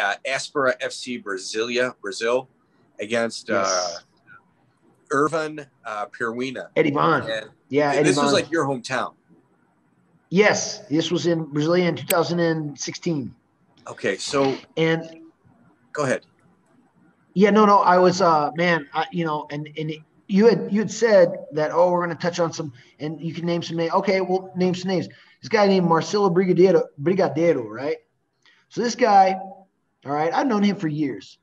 uh, Aspera FC Brasilia, Brazil, against uh, Yes. Irvin uh, Pirwina. Eddie Vaughn. And Yeah, Eddie this was like your hometown. yes, this was in Brasilia in 2016. Okay, so And go ahead. Yeah, no, no. I was, uh, man, I, you know, and and you had you had said that oh, we're gonna touch on some, and you can name some names. Okay, we'll name some names. This guy named Marcelo Brigadeiro, Brigadeiro, right? So this guy, all right, I've known him for years.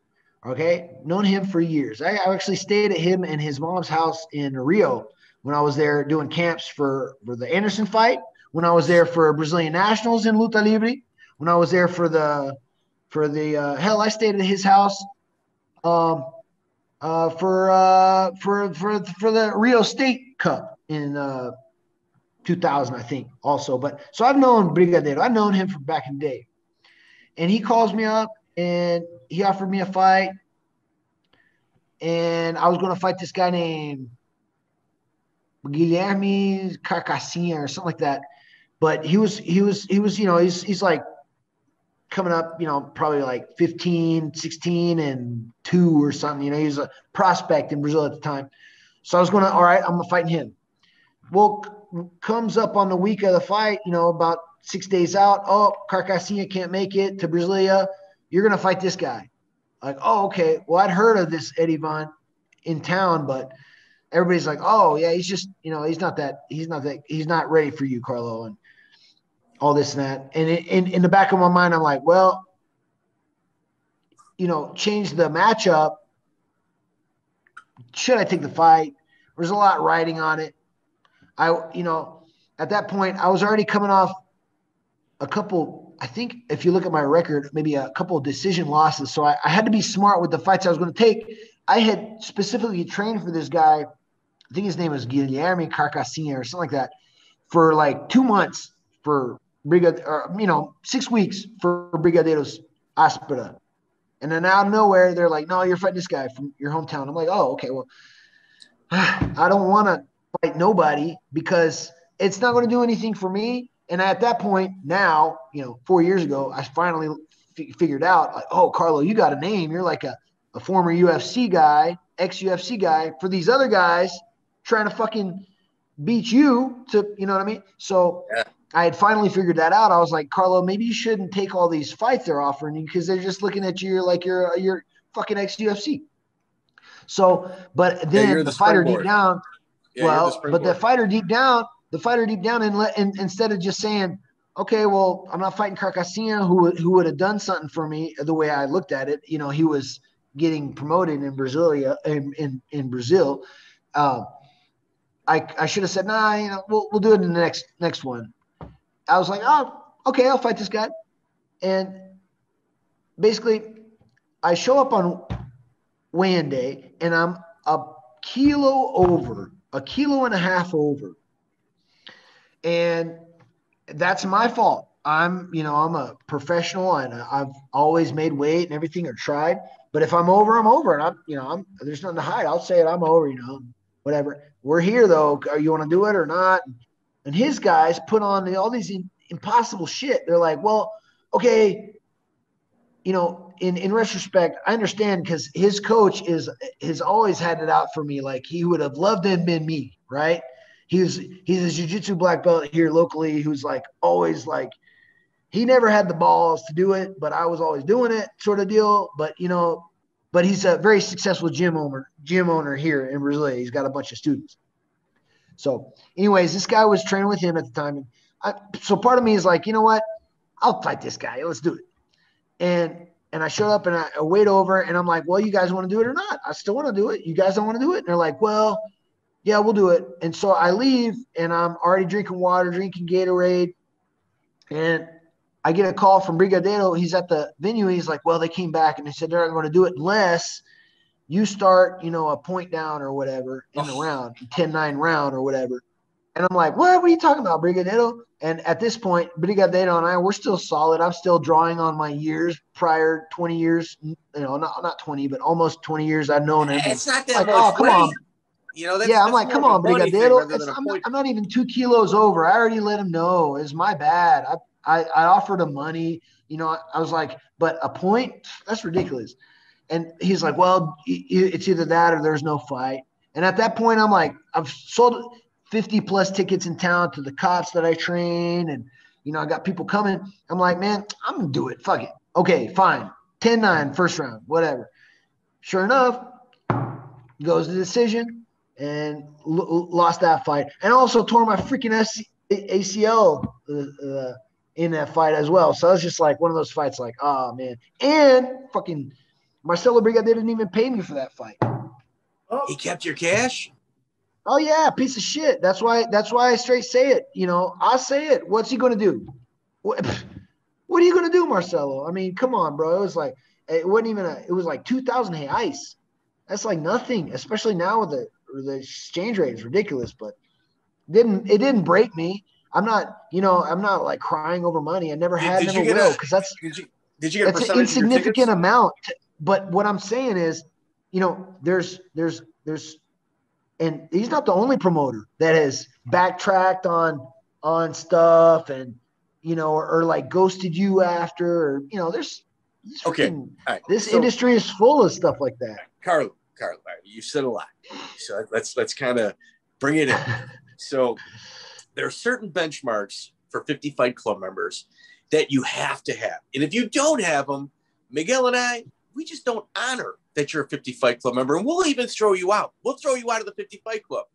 Okay, known him for years. I, I actually stayed at him and his mom's house in Rio when I was there doing camps for for the Anderson fight. When I was there for Brazilian Nationals in Luta Livre. When I was there for the for the uh, hell, I stayed at his house um, uh, for uh, for for for the Rio State Cup in uh, 2000, I think, also. But so I've known Brigadeiro. I've known him from back in the day, and he calls me up and he offered me a fight, and I was going to fight this guy named Guilherme Carcassinha or something like that. But he was he was he was you know he's he's like coming up, you know, probably like 15, 16, and two or something. You know, he's a prospect in Brazil at the time. So I was going to, all right, I'm going to fight him. Well, comes up on the week of the fight, you know, about six days out. Oh, Carcassinha can't make it to Brasilia. You're going to fight this guy. Like, oh, okay. Well, I'd heard of this Eddie Vaughn in town, but everybody's like, oh, yeah, he's just, you know, he's not that, he's not that, he's not ready for you, Carlo. And all this and that. And in, in, in the back of my mind, I'm like, well, you know, change the matchup. Should I take the fight? There's a lot riding on it. I, you know, at that point, I was already coming off a couple. I think if you look at my record, maybe a couple of decision losses. So I, I had to be smart with the fights I was going to take. I had specifically trained for this guy. I think his name was Guillermo Carcassinha or something like that for like two months for Brigade, or, you know, six weeks for Brigadeiros Aspera. And then out of nowhere, they're like, no, you're fighting this guy from your hometown. I'm like, oh, okay, well, I don't want to fight nobody because it's not going to do anything for me. And at that point, now, you know, four years ago, I finally f- figured out, like, oh, Carlo, you got a name. You're like a, a former UFC guy, ex UFC guy for these other guys trying to fucking beat you to, you know what I mean? So Yeah. I had finally figured that out. I was like, Carlo, maybe you shouldn't take all these fights they're offering you because they're just looking at you like you're you're fucking ex UFC. So, but then you're the, the fighter deep down, Yeah, you're the well, but the fighter deep down, the fighter deep down, and, let, and instead of just saying, okay, well, I'm not fighting Carcassinha, who who would have done something for me the way I looked at it. You know, he was getting promoted in Brasilia in in, in Brazil. Uh, I I should have said, nah, you know, we'll we'll do it in the next next one. I was like, oh, okay, I'll fight this guy, and basically, I show up on weigh-in day, and I'm a kilo over, a kilo and a half over. And that's my fault. I'm, you know, I'm a professional and I've always made weight and everything or tried. But if I'm over, I'm over. And I'm, you know, I'm, there's nothing to hide. I'll say it. I'm over, you know, whatever. We're here though. Are you want to do it or not? And his guys put on the, all these in, impossible shit. They're like, well, okay, you know, in, in retrospect, I understand because his coach is has always had it out for me. Like he would have loved to have been me, right? He's he's a jiu-jitsu black belt here locally who's like always like he never had the balls to do it, but I was always doing it, sort of deal. But you know, but he's a very successful gym owner, gym owner here in Brazil. He's got a bunch of students. So, anyways, this guy was training with him at the time, and I, so part of me is like, you know what, I'll fight this guy. Let's do it. And and I showed up and I, I weighed over, and I'm like, well, you guys want to do it or not? I still want to do it. You guys don't want to do it? And they're like, well, yeah, we'll do it. And so I leave, and I'm already drinking water, drinking Gatorade, and I get a call from Brigadeiro. He's at the venue. He's like, well, they came back and they said they're not going to do it unless you start, you know, a point down or whatever in the round, 10-9 round or whatever. And I'm like, what? What are you talking about, Brigadeiro? And at this point, Brigadeiro and I, we're still solid. I'm still drawing on my years prior, 20 years, you know, not, not 20, but almost 20 years I've known him. It's not that Like, much oh, come on. You know, that's, yeah, I'm like, come on, money thing Brigadeiro. rather It's- than a I'm, not. I'm not even two kilos over. I already let him know. It's my bad. I, I, I offered him money. You know, I, I was like, but a point? That's ridiculous. And he's like, well, it's either that or there's no fight. And at that point, I'm like, I've sold 50 plus tickets in town to the cops that I train. And, you know, I got people coming. I'm like, man, I'm going to do it. Fuck it. Okay, fine. 10 9, first round, whatever. Sure enough, goes to decision and l- lost that fight. And also tore my freaking ACL uh, uh, in that fight as well. So it's just like one of those fights, like, oh, man. And fucking Marcelo Brigade didn't even pay me for that fight. Oh. He kept your cash? Oh yeah, piece of shit. That's why. That's why I straight say it. You know, I say it. What's he gonna do? What, what are you gonna do, Marcelo? I mean, come on, bro. It was like it wasn't even a. It was like two thousand reais. That's like nothing, especially now with the the exchange rate is ridiculous. But didn't it didn't break me. I'm not, you know, I'm not like crying over money. I never had, did never will, because that's did you did you get that's an insignificant amount. But what I'm saying is, you know, there's there's there's and he's not the only promoter that has backtracked on on stuff and you know or, or like ghosted you after or you know there's okay freaking, right. this so, industry is full of stuff like that carl carl you said a lot so let's let's kind of bring it in so there are certain benchmarks for 50 fight club members that you have to have and if you don't have them miguel and i we just don't honor that you're a 50 Fight Club member, and we'll even throw you out. We'll throw you out of the 50 Fight Club.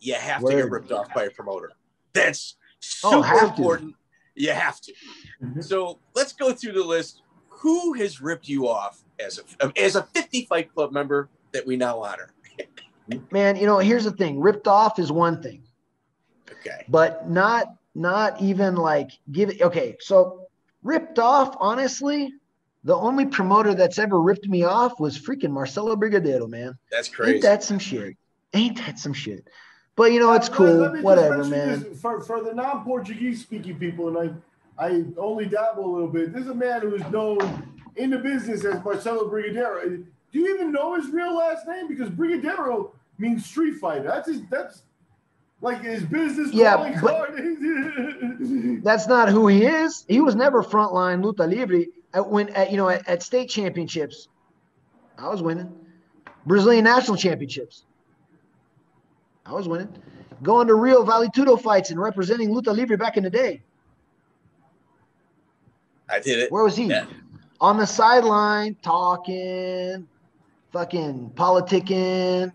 You have Word. to get ripped off by a promoter. That's oh, super oh, important. To. You have to. Mm-hmm. So let's go through the list. Who has ripped you off as a as a 50 Fight Club member that we now honor? Man, you know, here's the thing. Ripped off is one thing. Okay. But not not even like give it okay. So ripped off, honestly, the only promoter that's ever ripped me off was freaking Marcelo Brigadeiro, man. That's crazy. Ain't that some shit? Ain't that some shit? But you know, it's cool. Whatever, man. For, for the non-Portuguese speaking people, and I, I only dabble a little bit. There's a man who is known in the business as Marcelo Brigadeiro. Do you even know his real last name? Because Brigadeiro means street fighter. That's his. That's like his business. Yeah, but that's not who he is. He was never frontline luta livre at when at you know at, at state championships, I was winning. Brazilian national championships, I was winning. Going to Rio Vale Tudo fights and representing Luta Livre back in the day. I did it. Where was he? Yeah. On the sideline, talking, fucking politicking,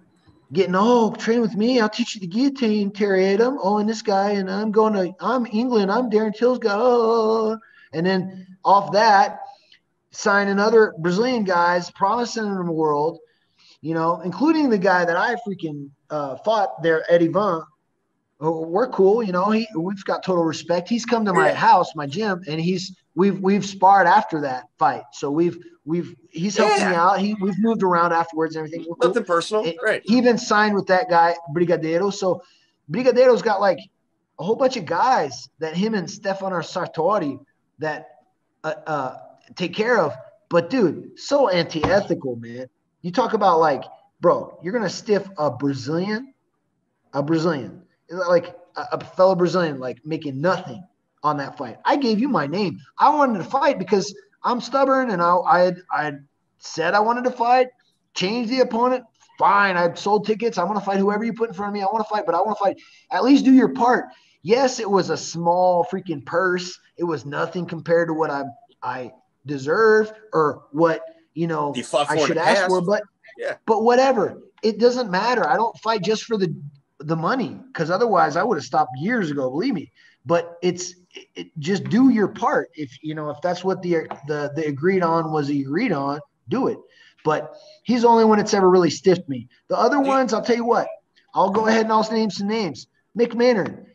getting, oh, train with me. I'll teach you the guillotine, Terry Adam. Oh, and this guy, and I'm going to, I'm England. I'm Darren Till's guy. Oh. And then off that, signing other Brazilian guys, promising them the world, you know, including the guy that I freaking uh, fought there, Eddie Van. Oh, we're cool, you know. He we've got total respect. He's come to my house, my gym, and he's we've we've sparred after that fight. So we've we've he's helped yeah. me out. He we've moved around afterwards and everything. Cool. Nothing personal, and right? He even signed with that guy Brigadeiro. So Brigadeiro's got like a whole bunch of guys that him and Stefano Sartori that uh, uh, take care of. But dude, so anti-ethical, man. You talk about like, bro, you're gonna stiff a Brazilian, a Brazilian, like a, a fellow Brazilian, like making nothing on that fight. I gave you my name. I wanted to fight because I'm stubborn, and I I had, I had said I wanted to fight. Change the opponent. Fine. I've sold tickets. I want to fight whoever you put in front of me. I want to fight, but I want to fight. At least do your part. Yes, it was a small freaking purse. It was nothing compared to what I I deserve or what you know I should ask for. But yeah. but whatever, it doesn't matter. I don't fight just for the the money because otherwise I would have stopped years ago. Believe me. But it's it, just do your part. If you know if that's what the the the agreed on was agreed on, do it. But he's the only one that's ever really stiffed me. The other ones, I'll tell you what, I'll go ahead and I'll name some names. Mick Maynard,